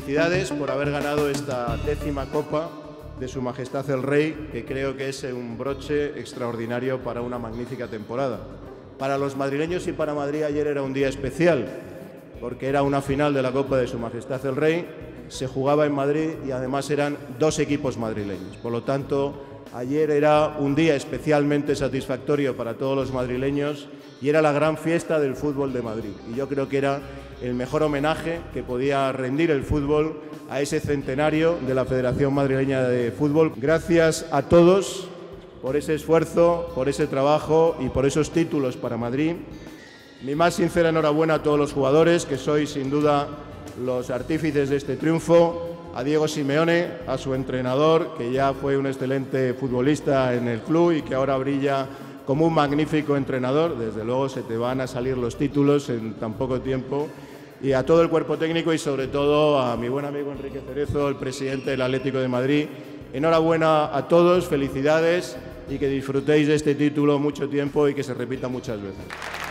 felicidades por haber ganado esta décima copa de Su Majestad el Rey, que creo que es un broche extraordinario para una magnífica temporada. Para los madrileños y para Madrid ayer era un día especial, porque era una final de la Copa de Su Majestad el Rey, se jugaba en Madrid y además eran dos equipos madrileños. Por lo tanto, ayer era un día especialmente satisfactorio para todos los madrileños y era la gran fiesta del fútbol de Madrid. Y yo creo que era el mejor homenaje que podía rendir el fútbol a ese centenario de la Federación Madrileña de Fútbol. Gracias a todos por ese esfuerzo, por ese trabajo y por esos títulos para Madrid. Mi más sincera enhorabuena a todos los jugadores, que sois sin duda los artífices de este triunfo, a Diego Simeone, a su entrenador, que ya fue un excelente futbolista en el club y que ahora brilla como un magnífico entrenador. Desde luego se te van a salir los títulos en tan poco tiempo. Y a todo el cuerpo técnico y sobre todo a mi buen amigo Enrique Cerezo, el presidente del Atlético de Madrid. Enhorabuena a todos, felicidades y que disfrutéis de este título mucho tiempo y que se repita muchas veces.